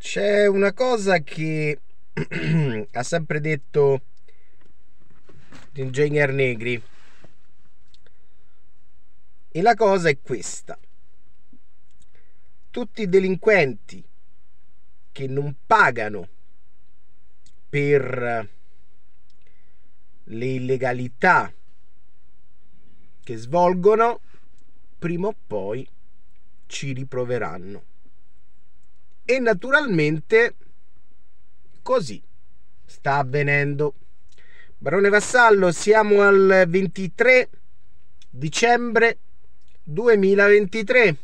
C'è una cosa che ha sempre detto l'ingegner Negri. E la cosa è questa. Tutti i delinquenti che non pagano per le illegalità che svolgono, prima o poi ci riproveranno. E naturalmente così sta avvenendo. Barone Vassallo, siamo al 23 dicembre 2023.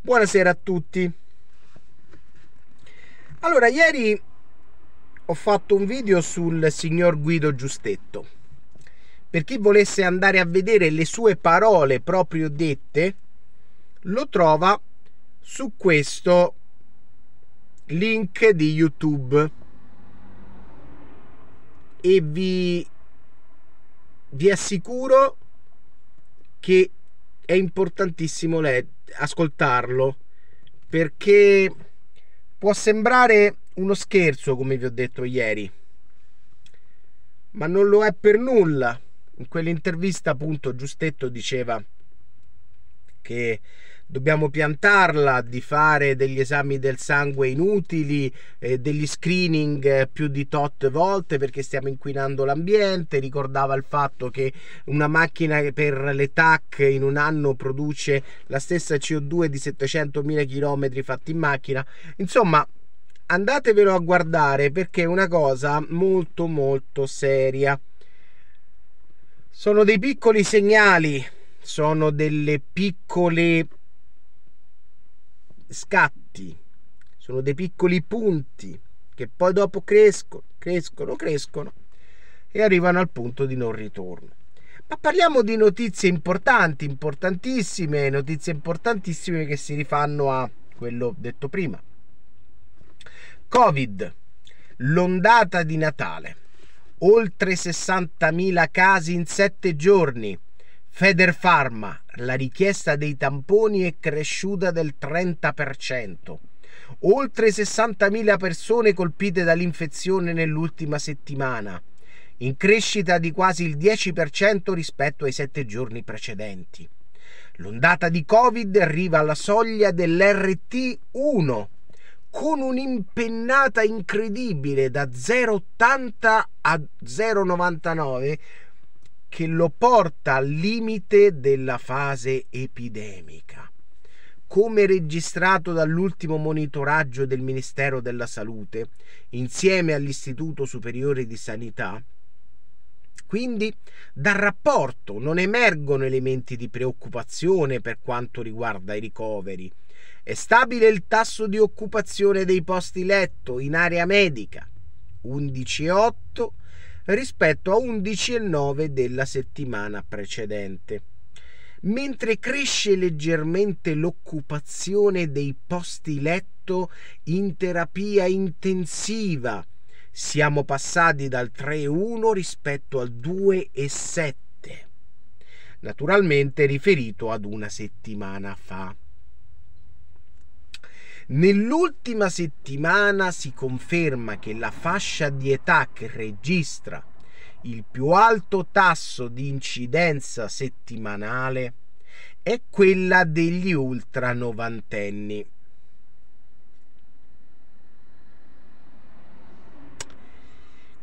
Buonasera a tutti. Allora, ieri ho fatto un video sul signor Guido Giustetto. Per chi volesse andare a vedere le sue parole proprio dette, lo trova su questo link di YouTube. E vi, vi assicuro che è importantissimo le- ascoltarlo perché può sembrare uno scherzo come vi ho detto ieri ma non lo è per nulla. In quell'intervista appunto Giustetto diceva che dobbiamo piantarla di fare degli esami del sangue inutili, eh, degli screening eh, più di tot volte perché stiamo inquinando l'ambiente. Ricordava il fatto che una macchina per le TAC in un anno produce la stessa CO2 di 700.000 km fatti in macchina. Insomma, andatevelo a guardare perché è una cosa molto molto seria. Sono dei piccoli segnali, sono delle piccole scatti, sono dei piccoli punti che poi dopo crescono, crescono, crescono e arrivano al punto di non ritorno. Ma parliamo di notizie importanti, importantissime, notizie importantissime che si rifanno a quello detto prima. Covid, l'ondata di Natale, oltre 60.000 casi in 7 giorni Federpharma, la richiesta dei tamponi è cresciuta del 30%. Oltre 60.000 persone colpite dall'infezione nell'ultima settimana, in crescita di quasi il 10% rispetto ai sette giorni precedenti. L'ondata di Covid arriva alla soglia dell'RT1 con un'impennata incredibile da 0,80 a 0,99 che lo porta al limite della fase epidemica. Come registrato dall'ultimo monitoraggio del Ministero della Salute, insieme all'Istituto Superiore di Sanità, quindi dal rapporto non emergono elementi di preoccupazione per quanto riguarda i ricoveri. È stabile il tasso di occupazione dei posti letto in area medica, 11,8 rispetto a 11,9 della settimana precedente. Mentre cresce leggermente l'occupazione dei posti letto in terapia intensiva, siamo passati dal 3,1 rispetto al 2,7, naturalmente riferito ad una settimana fa. Nell'ultima settimana si conferma che la fascia di età che registra il più alto tasso di incidenza settimanale è quella degli ultra novantenni.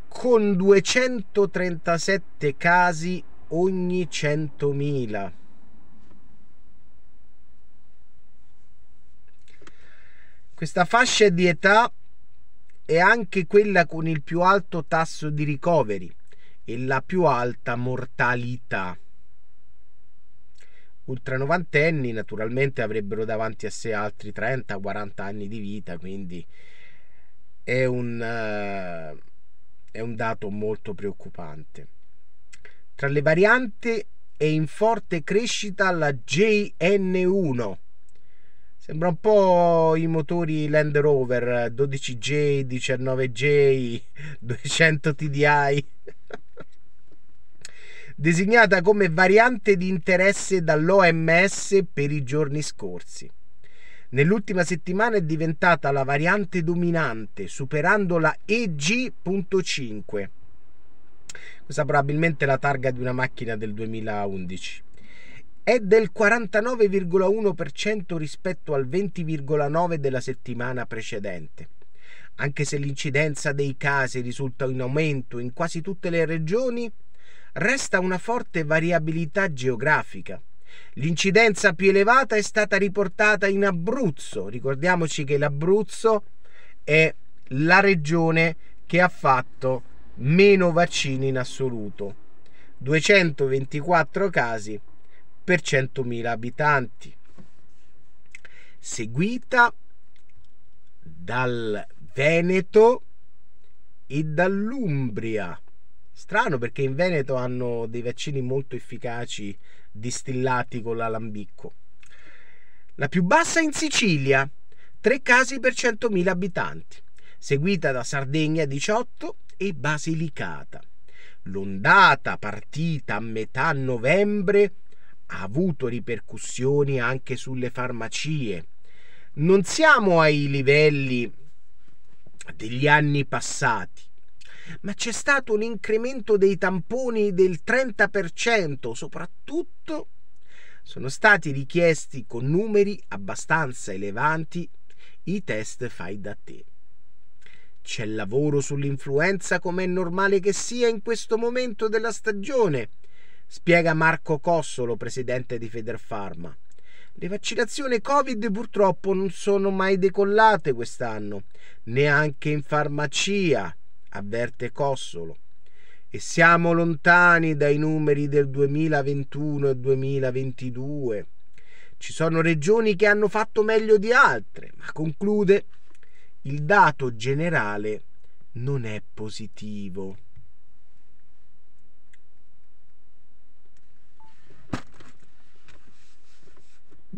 Con 237 casi ogni 100.000. Questa fascia di età è anche quella con il più alto tasso di ricoveri e la più alta mortalità. Ultra novantenni naturalmente avrebbero davanti a sé altri 30-40 anni di vita, quindi è un, uh, è un dato molto preoccupante. Tra le varianti è in forte crescita la JN1 Sembra un po' i motori Land Rover 12J, 19J, 200 TDI. Designata come variante di interesse dall'OMS per i giorni scorsi. Nell'ultima settimana è diventata la variante dominante, superando la EG.5. Questa probabilmente è la targa di una macchina del 2011. È del 49,1% rispetto al 20,9% della settimana precedente. Anche se l'incidenza dei casi risulta in aumento in quasi tutte le regioni, resta una forte variabilità geografica. L'incidenza più elevata è stata riportata in Abruzzo. Ricordiamoci che l'Abruzzo è la regione che ha fatto meno vaccini in assoluto. 224 casi per 100.000 abitanti. Seguita dal Veneto e dall'Umbria. Strano perché in Veneto hanno dei vaccini molto efficaci distillati con l'alambicco. La più bassa in Sicilia, 3 casi per 100.000 abitanti, seguita da Sardegna 18 e Basilicata. L'ondata partita a metà novembre ha avuto ripercussioni anche sulle farmacie. Non siamo ai livelli degli anni passati, ma c'è stato un incremento dei tamponi del 30%, soprattutto sono stati richiesti con numeri abbastanza elevanti i test fai da te. C'è lavoro sull'influenza come è normale che sia in questo momento della stagione, spiega Marco Cossolo, presidente di Federfarma. Le vaccinazioni Covid purtroppo non sono mai decollate quest'anno, neanche in farmacia, avverte Cossolo. E siamo lontani dai numeri del 2021 e 2022. Ci sono regioni che hanno fatto meglio di altre, ma conclude il dato generale non è positivo.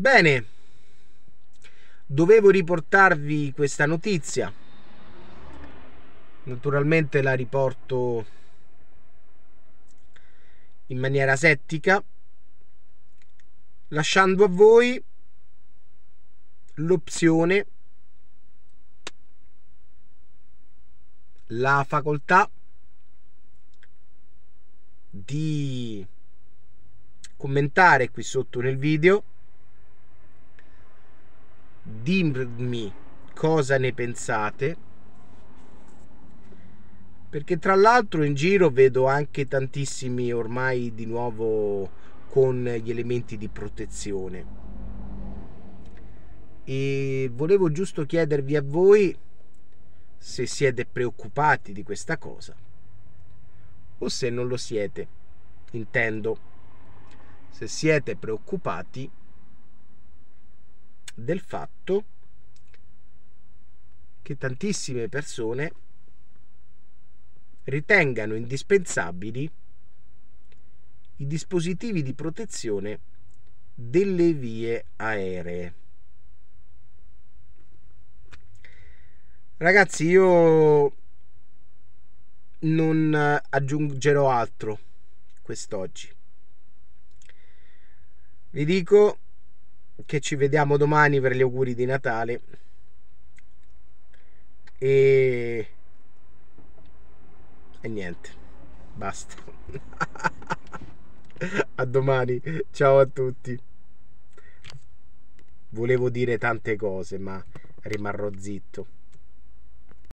Bene, dovevo riportarvi questa notizia. Naturalmente la riporto in maniera settica, lasciando a voi l'opzione la facoltà di commentare qui sotto nel video dirmi cosa ne pensate perché tra l'altro in giro vedo anche tantissimi ormai di nuovo con gli elementi di protezione e volevo giusto chiedervi a voi se siete preoccupati di questa cosa o se non lo siete. Intendo, se siete preoccupati del fatto che tantissime persone ritengano indispensabili i dispositivi di protezione delle vie aeree. Ragazzi, io non aggiungerò altro quest'oggi. Vi dico che ci vediamo domani per gli auguri di Natale. E e niente basta. A domani ciao a tutti. Volevo dire tante cose ma rimarrò zitto